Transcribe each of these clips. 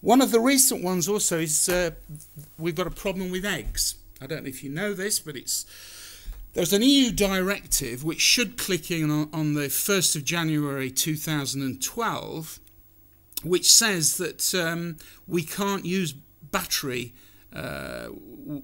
One of the recent ones also is uh, we've got a problem with eggs. I don't know if you know this, but it's there's an EU directive which should click in on, on the 1st of January 2012, which says that um, we can't use battery uh,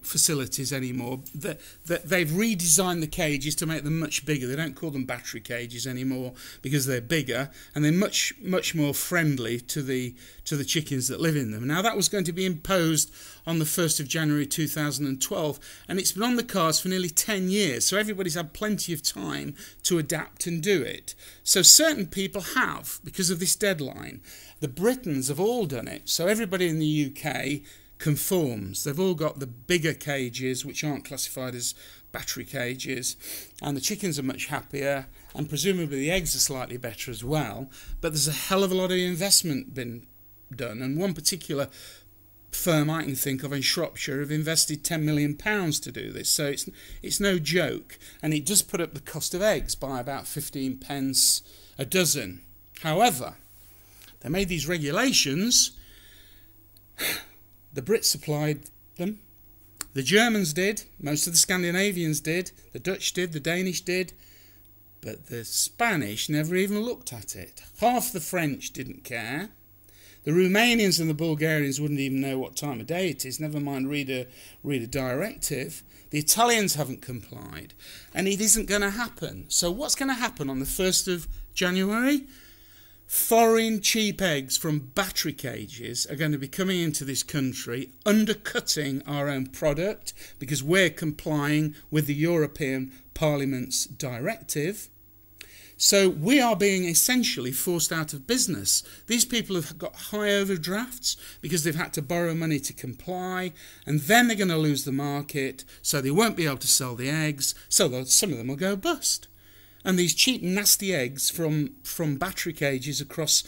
facilities anymore. That the, they've redesigned the cages to make them much bigger. They don't call them battery cages anymore because they're bigger and they're much much more friendly to the to the chickens that live in them. Now that was going to be imposed on the 1st of January 2012 and it's been on the cards for nearly 10 years. So everybody's had plenty of time to adapt and do it. So certain people have because of this deadline. The Britons have all done it. So everybody in the UK conforms. They've all got the bigger cages, which aren't classified as battery cages, and the chickens are much happier, and presumably the eggs are slightly better as well. But there's a hell of a lot of investment been done, and one particular firm I can think of in Shropshire have invested 10 million pounds to do this. So it's it's no joke, and it does put up the cost of eggs by about 15 pence a dozen. However, they made these regulations the Brits supplied them. The Germans did. Most of the Scandinavians did. The Dutch did. The Danish did. But the Spanish never even looked at it. Half the French didn't care. The Romanians and the Bulgarians wouldn't even know what time of day it is, never mind read a, read a directive. The Italians haven't complied. And it isn't going to happen. So, what's going to happen on the 1st of January? Foreign cheap eggs from battery cages are going to be coming into this country, undercutting our own product because we're complying with the European Parliament's directive. So we are being essentially forced out of business. These people have got high overdrafts because they've had to borrow money to comply, and then they're going to lose the market, so they won't be able to sell the eggs, so some of them will go bust and these cheap, nasty eggs from, from battery cages across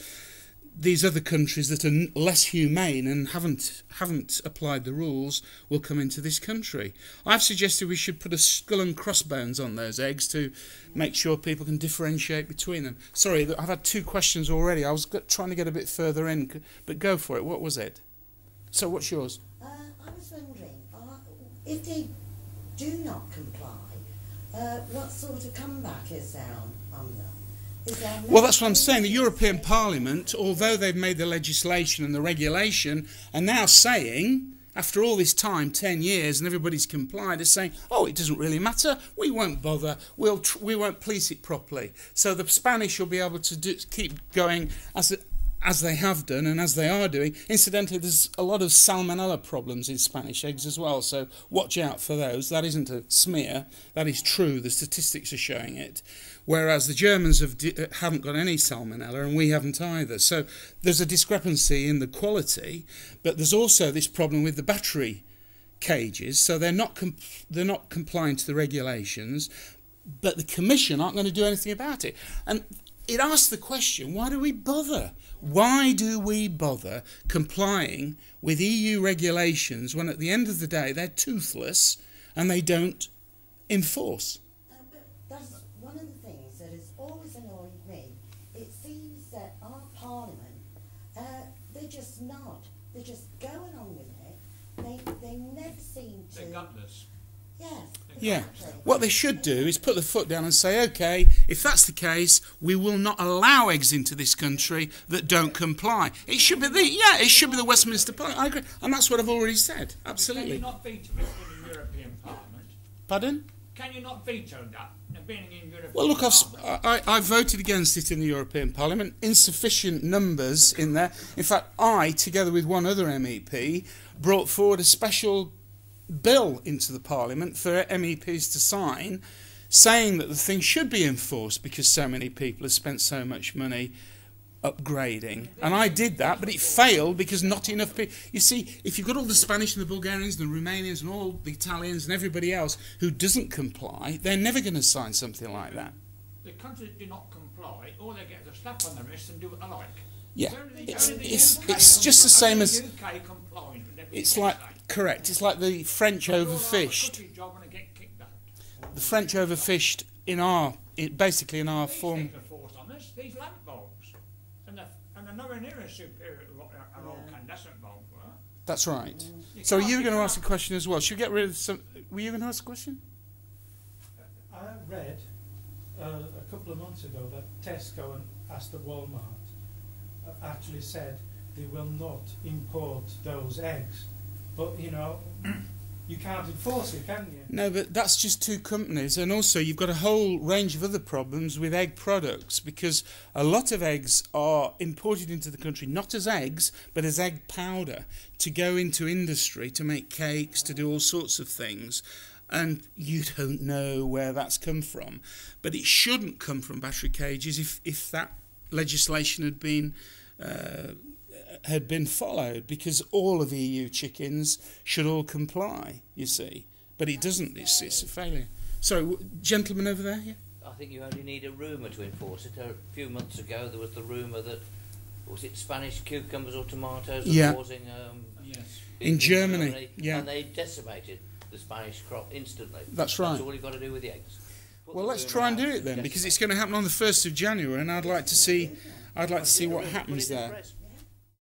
these other countries that are less humane and haven't haven't applied the rules will come into this country. I've suggested we should put a skull and crossbones on those eggs to make sure people can differentiate between them. Sorry, I've had two questions already. I was trying to get a bit further in, but go for it. What was it? So, what's yours? Uh, I was wondering uh, if they do not comply uh, what sort of comeback is there on, on them? Well, that's what I'm saying. The European Parliament, although they've made the legislation and the regulation, are now saying, after all this time, 10 years, and everybody's complied, are saying, oh, it doesn't really matter. We won't bother. We'll we won't police it properly. So the Spanish will be able to do, keep going as, as they have done and as they are doing. Incidentally, there's a lot of salmonella problems in Spanish eggs as well, so watch out for those. That isn't a smear, that is true. The statistics are showing it. Whereas the Germans have uh, haven't got any salmonella and we haven't either. So there's a discrepancy in the quality, but there's also this problem with the battery cages. So they're not they're not compliant to the regulations, but the commission aren't going to do anything about it. And it asks the question why do we bother? Why do we bother complying with EU regulations when at the end of the day they're toothless and they don't enforce? Uh, that's one of the things that has always annoyed me. It seems that our Parliament, uh, they're just not. They just go along with it. They, they never seem to. They're gutless. Yes. Yeah. What they should do is put the foot down and say, okay, if that's the case, we will not allow eggs into this country that don't comply. It should be the yeah, it should be the Westminster Parliament. I agree, and that's what I've already said. Absolutely. Can you not veto it in the European Parliament? Pardon? Can you not veto that? Uh, well, look, I've, I, I voted against it in the European Parliament. Insufficient numbers in there. In fact, I, together with one other MEP, brought forward a special bill into the Parliament for MEPs to sign saying that the thing should be enforced because so many people have spent so much money upgrading. And I did that, but it failed because not enough people. You see, if you've got all the Spanish and the Bulgarians and the Romanians and all the Italians and everybody else who doesn't comply, they're never going to sign something like that. The countries do not comply, all they get is a slap on the wrist and do what they like. Yeah, it's, it's, it's just the same as. It's like Correct. It's like the French overfished. The French overfished in our, it, basically in our form. These lamp bulbs, and they're, and they're nowhere near as superior to what our old incandescent bulbs. That's right. You So are can't- you going to ask a question as well? Should we get rid of some? Were you going to ask a question? I read uh, a couple of months ago that Tesco and Asda Walmart uh, actually said they will not import those eggs. But you know, you can't enforce it, can you? No, but that's just two companies, and also you've got a whole range of other problems with egg products because a lot of eggs are imported into the country not as eggs but as egg powder to go into industry to make cakes, to do all sorts of things. And you don't know where that's come from, but it shouldn't come from battery cages if, if that legislation had been uh, had been followed, because all of EU chickens should all comply. You see, but it doesn't. It's, it's a failure. So, gentlemen over there, yeah. I think you only need a rumour to enforce it. A few months ago, there was the rumour that was it Spanish cucumbers or tomatoes were Yeah. causing um, Yes. In Germany, yeah. and they decimated the Spanish crop instantly. That's right. That's all you've got to do with the eggs. Well, let's try and do it then, because it's going to happen on the first of January, and I'd like to see, I'd like to see what happens there.